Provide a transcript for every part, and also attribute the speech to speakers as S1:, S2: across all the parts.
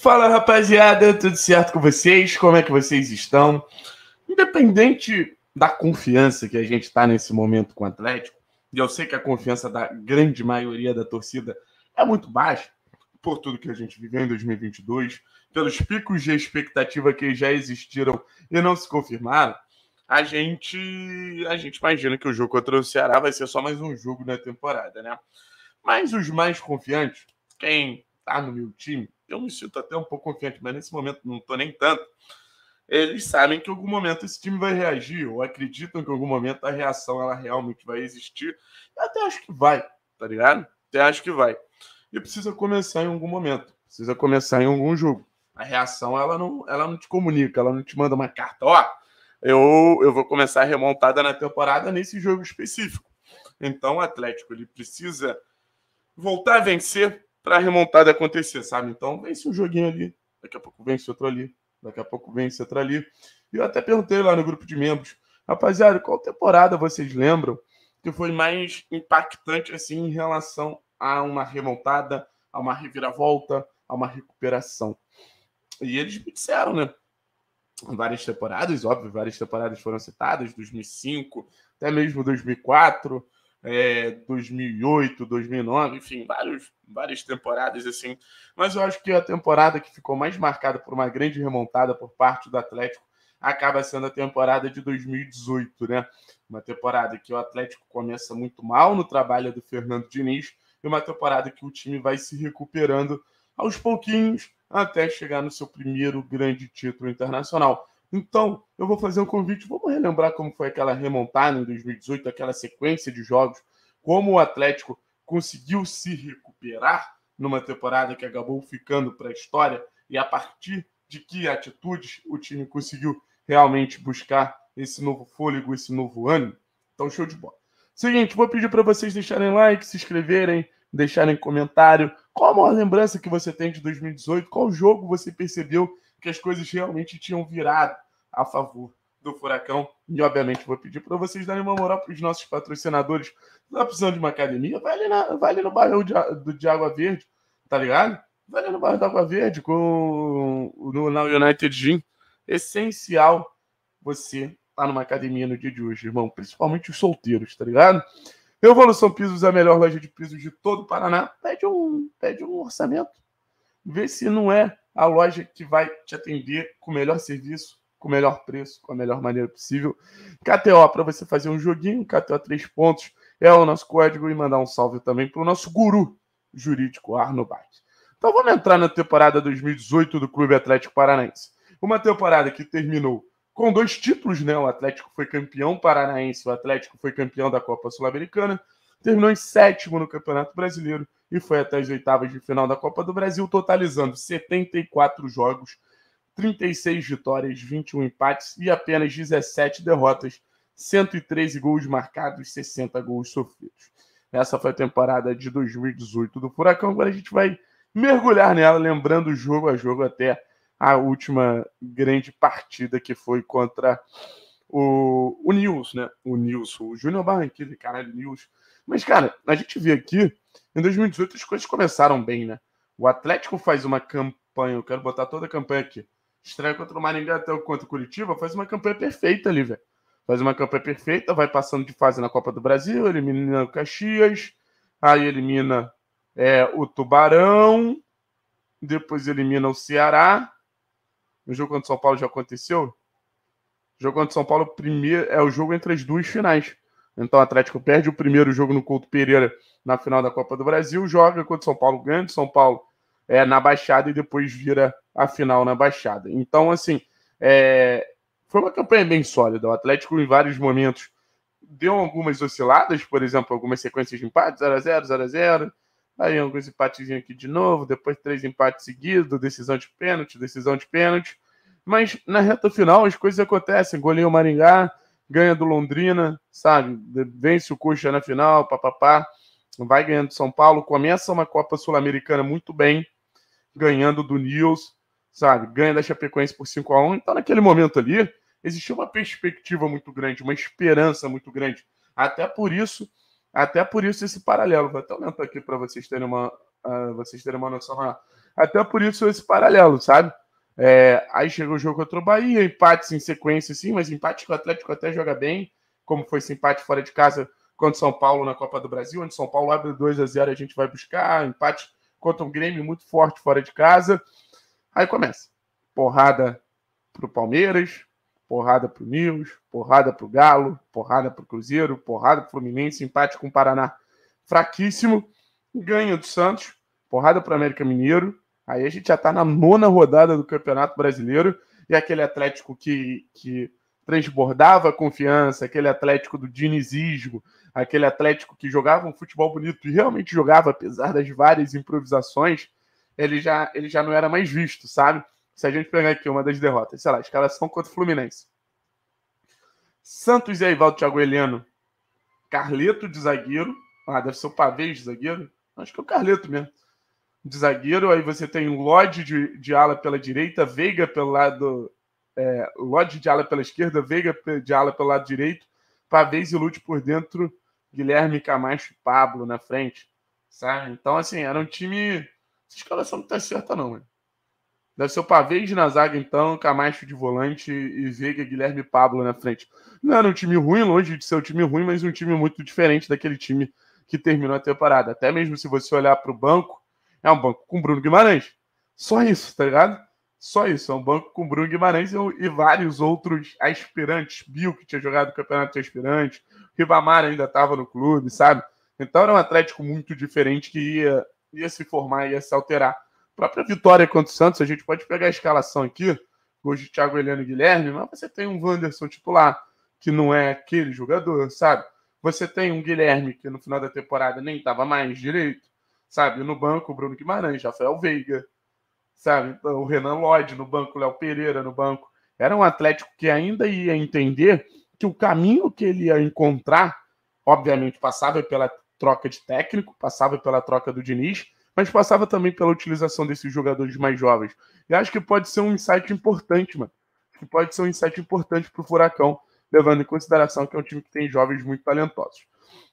S1: Fala rapaziada, tudo certo com vocês? Como é que vocês estão? Independente da confiança que a gente está nesse momento com o Atlético, e eu sei que a confiança da grande maioria da torcida é muito baixa, por tudo que a gente viveu em 2022, pelos picos de expectativa que já existiram e não se confirmaram, a gente, a gente imagina que o jogo contra o Ceará vai ser só mais um jogo na temporada, né? Mas os mais confiantes, quem tá no meu time, eu me sinto até um pouco confiante, mas nesse momento não tô nem tanto. Eles sabem que em algum momento esse time vai reagir, ou acreditam que em algum momento a reação ela realmente vai existir. Eu até acho que vai, tá ligado? Até acho que vai. E precisa começar em algum momento, precisa começar em algum jogo. A reação ela não, ela não te comunica, ela não te manda uma carta, ó, eu, eu vou começar a remontada na temporada nesse jogo específico. Então o Atlético ele precisa voltar a vencer para a remontada acontecer, sabe? Então vence um joguinho ali, daqui a pouco vence outro ali, daqui a pouco vence outro ali. E eu até perguntei lá no grupo de membros, rapaziada, qual temporada vocês lembram que foi mais impactante assim em relação a uma remontada, a uma reviravolta, a uma recuperação? E eles me disseram, né? várias temporadas, óbvio, várias temporadas foram citadas, 2005, até mesmo 2004, é, 2008, 2009, enfim, vários, várias temporadas assim. Mas eu acho que a temporada que ficou mais marcada por uma grande remontada por parte do Atlético acaba sendo a temporada de 2018, né? Uma temporada que o Atlético começa muito mal no trabalho do Fernando Diniz e uma temporada que o time vai se recuperando aos pouquinhos até chegar no seu primeiro grande título internacional. Então, eu vou fazer um convite. Vamos relembrar como foi aquela remontada em 2018, aquela sequência de jogos, como o Atlético conseguiu se recuperar numa temporada que acabou ficando para a história e a partir de que atitudes o time conseguiu realmente buscar esse novo fôlego, esse novo ânimo. Então, show de bola. Seguinte, vou pedir para vocês deixarem like, se inscreverem, deixarem comentário. Qual a maior lembrança que você tem de 2018? Qual jogo você percebeu que as coisas realmente tinham virado a favor do Furacão? E, obviamente, vou pedir para vocês darem uma moral para os nossos patrocinadores. Está precisando de uma academia? Vai ali, na, vai ali no bairro de, de Água Verde, tá ligado? Vai ali no bairro da Água Verde com, no, na United Gym. Essencial você tá numa academia no dia de hoje, irmão. Principalmente os solteiros, tá ligado? Revolução Pisos é a melhor loja de pisos de todo o Paraná. Pede um, pede um orçamento. Vê se não é a loja que vai te atender com o melhor serviço, com o melhor preço, com a melhor maneira possível. KTO, para você fazer um joguinho, KTO 3 pontos, é o nosso código e mandar um salve também para o nosso guru jurídico, Arno Bart. Então vamos entrar na temporada 2018 do Clube Atlético Paranaense. Uma temporada que terminou com dois títulos, né? O Atlético foi campeão paranaense, o Atlético foi campeão da Copa Sul-Americana, terminou em sétimo no Campeonato Brasileiro e foi até as oitavas de final da Copa do Brasil, totalizando 74 jogos, 36 vitórias, 21 empates e apenas 17 derrotas, 113 gols marcados, 60 gols sofridos. Essa foi a temporada de 2018 do Furacão. Agora a gente vai mergulhar nela, lembrando jogo a jogo até a última grande partida que foi contra o, o né? O Nils, o Júnior Barranquilla, caralho, Nils. Mas, cara, a gente vê aqui, em 2018 as coisas começaram bem, né? O Atlético faz uma campanha, eu quero botar toda a campanha aqui. Estreia contra o Maringá até o contra o Curitiba, faz uma campanha perfeita ali, velho. Faz uma campanha perfeita, vai passando de fase na Copa do Brasil, elimina o Caxias, aí elimina é, o Tubarão, depois elimina o Ceará, o jogo contra o São Paulo já aconteceu. O jogo contra o São Paulo primeiro, é o jogo entre as duas finais. Então o Atlético perde o primeiro jogo no Couto Pereira na final da Copa do Brasil, joga contra o São Paulo, ganha de São Paulo é, na Baixada e depois vira a final na Baixada. Então, assim, é, foi uma campanha bem sólida. O Atlético, em vários momentos, deu algumas osciladas, por exemplo, algumas sequências de empate, 0x0, 0x0. Aí alguns empatezinhos aqui de novo, depois três empates seguidos, decisão de pênalti, decisão de pênalti. Mas na reta final as coisas acontecem. Goleia o Maringá, ganha do Londrina, sabe? Vence o Coxa na final, papapá. Vai ganhando São Paulo, começa uma Copa Sul-Americana muito bem, ganhando do Nils, sabe? Ganha da Chapecoense por 5 a 1 Então, naquele momento ali, existia uma perspectiva muito grande, uma esperança muito grande. Até por isso, até por isso esse paralelo. Vou até aumentar aqui para vocês terem uma, uh, vocês terem uma noção. A, Até por isso esse paralelo, sabe? É, aí chegou o jogo contra o Bahia, empates em sequência, sim, mas empate que o Atlético até joga bem, como foi esse empate fora de casa contra o São Paulo na Copa do Brasil, onde São Paulo abre 2 a 0 a gente vai buscar, empate contra um Grêmio muito forte fora de casa. Aí começa. Porrada pro Palmeiras, porrada pro Nils, porrada pro Galo, porrada pro Cruzeiro, porrada pro Fluminense, empate com o Paraná fraquíssimo, ganha do Santos, porrada pro América Mineiro. Aí a gente já tá na nona rodada do Campeonato Brasileiro e aquele Atlético que, que transbordava confiança, aquele Atlético do dinizismo, aquele Atlético que jogava um futebol bonito e realmente jogava, apesar das várias improvisações, ele já, ele já não era mais visto, sabe? Se a gente pegar aqui uma das derrotas, sei lá, escalação contra o Fluminense. Santos e Aivaldo Thiago Heleno, Carleto de zagueiro, ah, deve ser o Pavês de zagueiro, acho que é o Carleto mesmo, de zagueiro, aí você tem o Lodge de, de ala pela direita, Veiga pelo lado, é, Lodge de ala pela esquerda, Veiga de ala pelo lado direito, Pavês e Lute por dentro, Guilherme Camacho e Pablo na frente, sabe? Então, assim, era um time. Essa escalação não tá certa, não, mano. Deve ser o Pavês na zaga, então, Camacho de volante e Veiga, Guilherme e Pablo na frente. Não era um time ruim, longe de ser um time ruim, mas um time muito diferente daquele time que terminou a temporada. Até mesmo se você olhar para o banco, é um banco com Bruno Guimarães. Só isso, tá ligado? Só isso. É um banco com Bruno Guimarães e, vários outros aspirantes. Bill, que tinha jogado o campeonato de aspirante. Ribamar ainda estava no clube, sabe? Então era um Atlético muito diferente que ia, ia se formar, ia se alterar. A própria vitória contra o Santos, a gente pode pegar a escalação aqui, hoje Thiago Heleno e Guilherme, mas você tem um Wanderson titular, que não é aquele jogador, sabe? Você tem um Guilherme que no final da temporada nem estava mais direito, sabe? No banco, o Bruno Guimarães, Rafael Veiga, sabe? O Renan Lodge no banco, Léo Pereira no banco. Era um Atlético que ainda ia entender que o caminho que ele ia encontrar, obviamente, passava pela troca de técnico, passava pela troca do Diniz, mas passava também pela utilização desses jogadores mais jovens. E acho que pode ser um insight importante, mano. Que pode ser um insight importante para o Furacão, levando em consideração que é um time que tem jovens muito talentosos.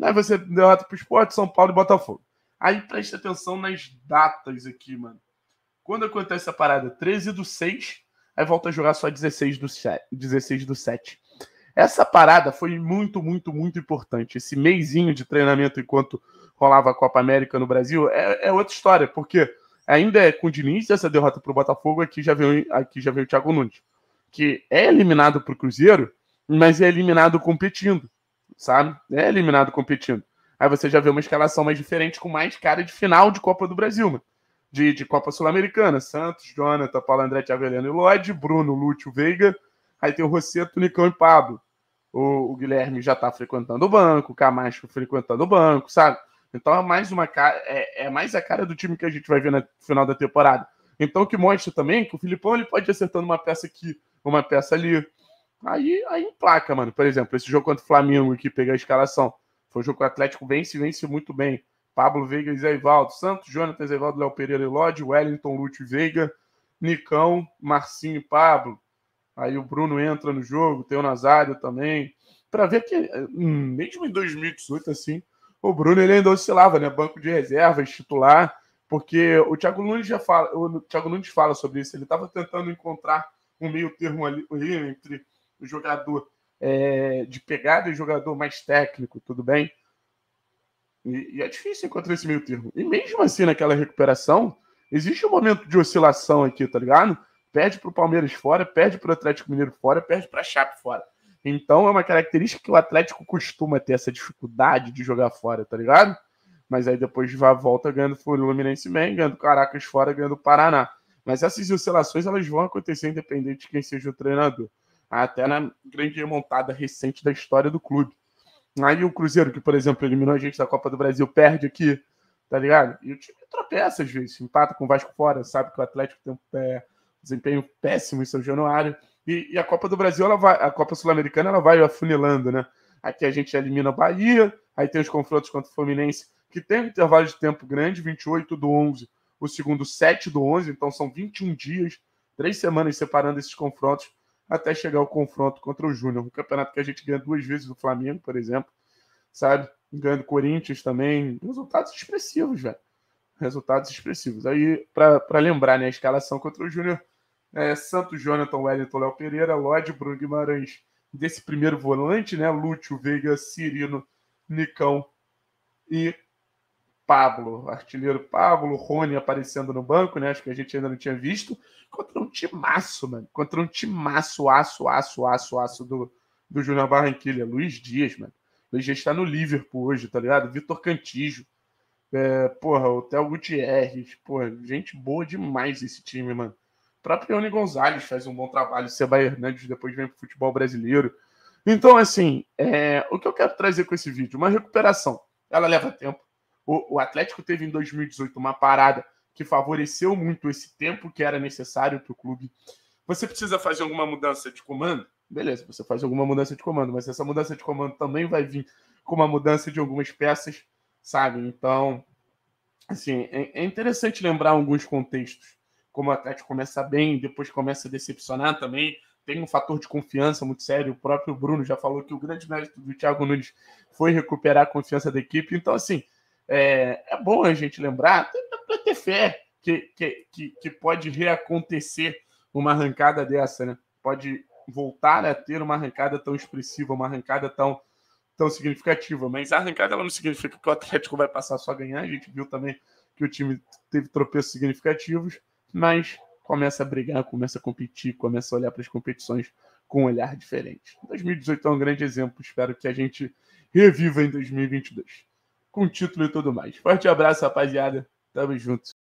S1: Aí você derrota para o Sport, São Paulo e Botafogo. Aí preste atenção nas datas aqui, mano. Quando acontece a parada 13 do 6, aí volta a jogar só 16 do 7. 16 do 7. Essa parada foi muito, muito, muito importante. Esse meizinho de treinamento enquanto rolava a Copa América no Brasil é, é outra história, porque ainda é com o Diniz, essa derrota para o Botafogo, aqui já, veio, aqui já veio o Thiago Nunes, que é eliminado para o Cruzeiro, mas é eliminado competindo, sabe? É eliminado competindo. Aí você já vê uma escalação mais diferente, com mais cara de final de Copa do Brasil, mano. De, de Copa Sul-Americana. Santos, Jonathan, Paulo André, Heleno e Lodge, Bruno, Lúcio, Veiga. Aí tem o Rosseto, Nicão e Pablo o, o Guilherme já está frequentando o banco, o Camacho frequentando o banco, sabe? Então é mais uma cara, é, é, mais a cara do time que a gente vai ver no final da temporada. Então o que mostra também que o Filipão ele pode ir acertando uma peça aqui, uma peça ali. Aí, aí emplaca, mano. Por exemplo, esse jogo contra o Flamengo aqui, pegar a escalação. Foi um jogo que o Atlético vence, vence muito bem. Pablo Veiga e Zé Ivaldo, Santos, Jonathan, Zé Ivaldo, Léo Pereira e Lodge, Wellington, Lúcio Veiga, Nicão, Marcinho e Pablo. Aí o Bruno entra no jogo, tem o Nazário também. Para ver que, hum, mesmo em 2018, assim, o Bruno ele ainda oscilava, né? Banco de reservas, titular, porque o Thiago Nunes já fala, o Thiago Nunes fala sobre isso. Ele estava tentando encontrar um meio termo ali entre o jogador é, de pegada e o jogador mais técnico, tudo bem? E, e, é difícil encontrar esse meio termo. E mesmo assim, naquela recuperação, existe um momento de oscilação aqui, tá ligado? perde para o Palmeiras fora, perde para o Atlético Mineiro fora, perde para a Chape fora. Então é uma característica que o Atlético costuma ter essa dificuldade de jogar fora, tá ligado? Mas aí depois vai volta ganhando o Fluminense bem, ganhando Caracas fora, ganhando o Paraná. Mas essas oscilações elas vão acontecer independente de quem seja o treinador. Até na grande remontada recente da história do clube. Aí o Cruzeiro, que por exemplo eliminou a gente da Copa do Brasil, perde aqui, tá ligado? E o time tropeça às vezes, empata com o Vasco fora, sabe que o Atlético tem um pé desempenho péssimo em São Januário. E, e a Copa do Brasil, ela vai, a Copa Sul-Americana, ela vai afunilando, né? Aqui a gente elimina a Bahia, aí tem os confrontos contra o Fluminense, que tem um intervalo de tempo grande, 28 do 11, o segundo 7 do 11, então são 21 dias, três semanas separando esses confrontos, até chegar ao confronto contra o Júnior, um campeonato que a gente ganha duas vezes do Flamengo, por exemplo, sabe? Ganhando Corinthians também, resultados expressivos, velho. resultados expressivos. Aí, para lembrar, né, a escalação contra o Júnior, é, Santos, Jonathan, Wellington, Léo Pereira, Lodge, Bruno Guimarães, desse primeiro volante, né, Lúcio, Veiga, Cirino, Nicão e Pablo, artilheiro Pablo, Rony aparecendo no banco, né? Acho que a gente ainda não tinha visto. Contra um timaço, mano. Contra um timaço, aço, aço, aço, aço do, do Júnior Barranquilha. Luiz Dias, mano. Luiz Dias está no Liverpool hoje, tá ligado? Vitor Cantijo. É, porra, o Theo Gutierrez. Porra, gente boa demais esse time, mano. O próprio Ione Gonzalez faz um bom trabalho. Seba Hernandes depois vem pro futebol brasileiro. Então, assim, é, o que eu quero trazer com esse vídeo? Uma recuperação. Ela leva tempo o, o Atlético teve em 2018 uma parada que favoreceu muito esse tempo que era necessário para o clube. Você precisa fazer alguma mudança de comando? Beleza, você faz alguma mudança de comando, mas essa mudança de comando também vai vir com uma mudança de algumas peças, sabe? Então, assim, é, é interessante lembrar alguns contextos. Como o Atlético começa bem, depois começa a decepcionar também. Tem um fator de confiança muito sério. O próprio Bruno já falou que o grande mérito do Thiago Nunes foi recuperar a confiança da equipe. Então, assim, é, é bom a gente lembrar, para ter fé que, que, que, pode reacontecer uma arrancada dessa, né? Pode voltar a ter uma arrancada tão expressiva, uma arrancada tão, tão significativa. Mas a arrancada ela não significa que o Atlético vai passar só a ganhar. A gente viu também que o time teve tropeços significativos, mas começa a brigar, começa a competir, começa a olhar para as competições com um olhar diferente. 2018 é um grande exemplo. Espero que a gente reviva em 2022 com título e tudo mais. Forte abraço, rapaziada. Tamo junto.